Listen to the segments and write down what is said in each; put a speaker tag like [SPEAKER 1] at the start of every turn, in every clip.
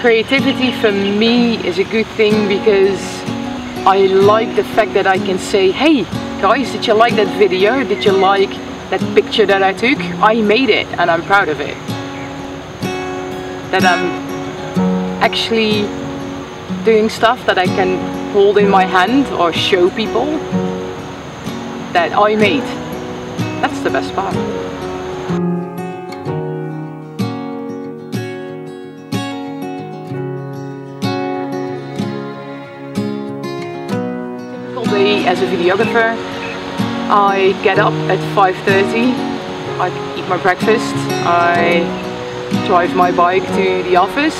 [SPEAKER 1] creativity for me is a good thing because I like the fact that I can say, hey guys, did you like that video? Did you like that picture that I took? I made it and I'm proud of it. That I'm actually doing stuff that I can hold in my hand or show people that I made. That's the best part. As a videographer. I get up at 5.30, I eat my breakfast, I drive my bike to the office,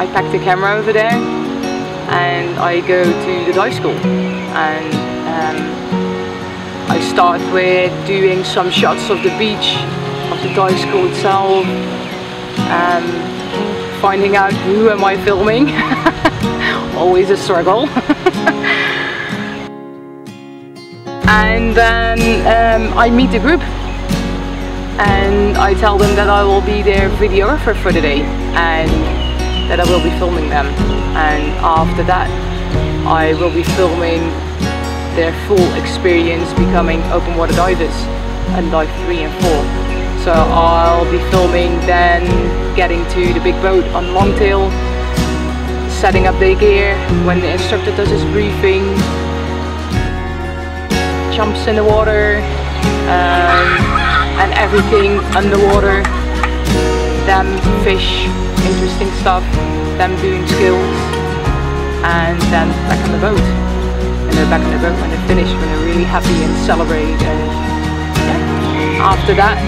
[SPEAKER 1] I pack the camera over there and I go to the dive school and um, I start with doing some shots of the beach, of the dive school itself, um, finding out who am I filming, always a struggle. and then um, I meet the group. And I tell them that I will be their videographer for the day and that I will be filming them. And after that I will be filming their full experience becoming open water divers and dive 3 and 4 so I'll be filming then getting to the big boat on longtail setting up their gear when the instructor does his briefing jumps in the water um, and everything underwater. Them fish interesting stuff. Them doing skills. And then back on the boat. And they're back on the boat when they're finished when they're really happy and celebrate. And after that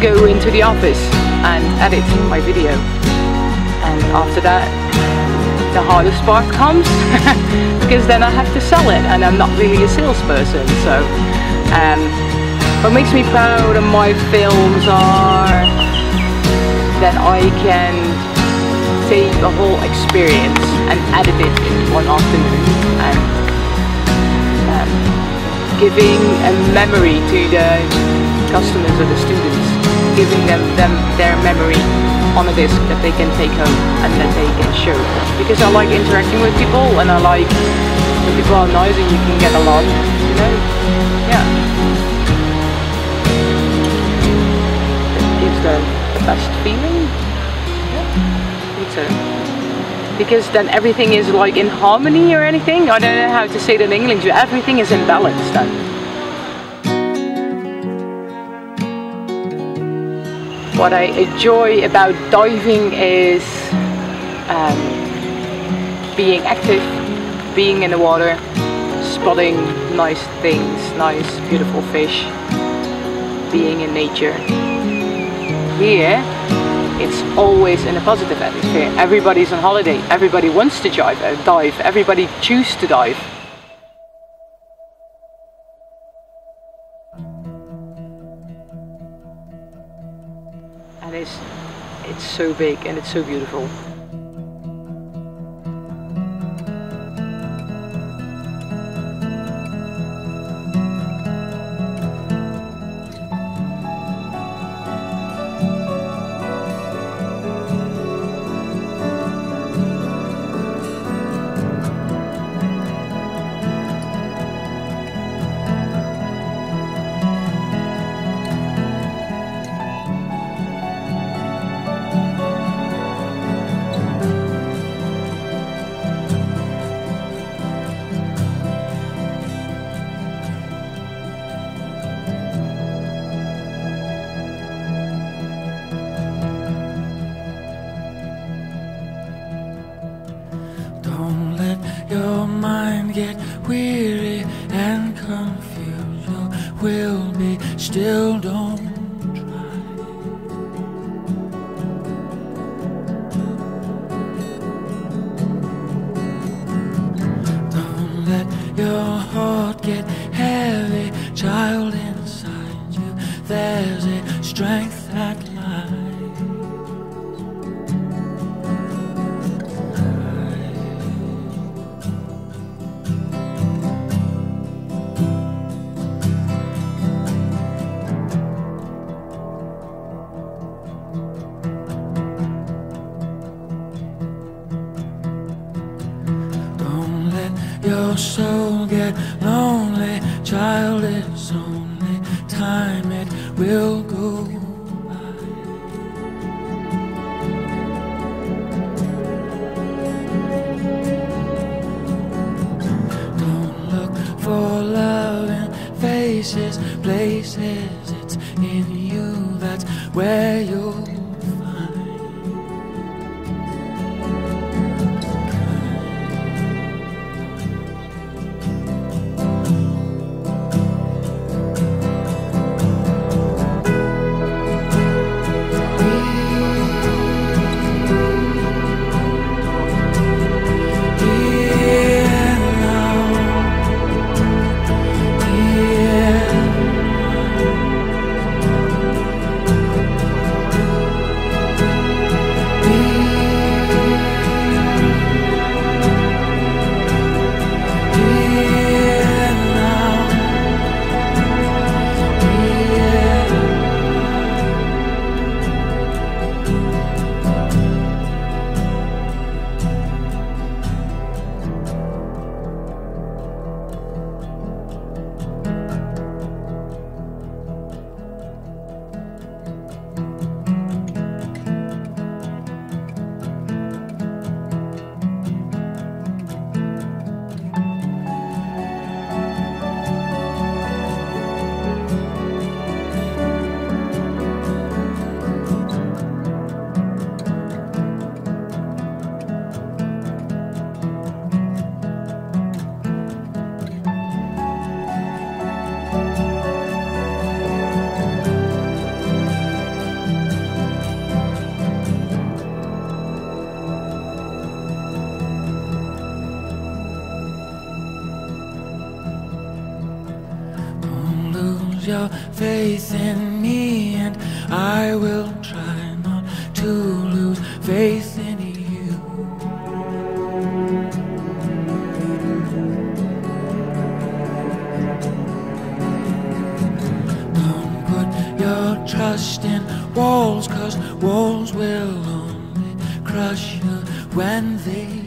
[SPEAKER 1] go into the office and edit my video. And after that the hardest part comes. Because then I have to sell it and I'm not really a salesperson so um, what makes me proud of my films are that I can take the whole experience and edit it in one afternoon and um, giving a memory to the customers or the students giving them, them their on a disc that they can take home and that they can show. Because I like interacting with people and I like when people are nice and you can get along, you know? Yeah. It gives the, the best feeling. Yeah, think so. Because then everything is like in harmony or anything. I don't know how to say that in English, everything is in balance then. What I enjoy about diving is um, being active, being in the water, spotting nice things, nice beautiful fish, being in nature. Here, it's always in a positive atmosphere. Everybody's on holiday, everybody wants to dive, uh, dive everybody chooses to dive. It's it's so big and it's so beautiful.
[SPEAKER 2] Get weary and confused. You will be still, don't try. Don't let your heart get heavy, child inside you. There's a strength your soul get lonely, child, it's only time it will go. by. Don't look for love in faces, places. Your faith in me, and I will try not to lose faith in you. Don't put your trust in walls, cause walls will only crush you when they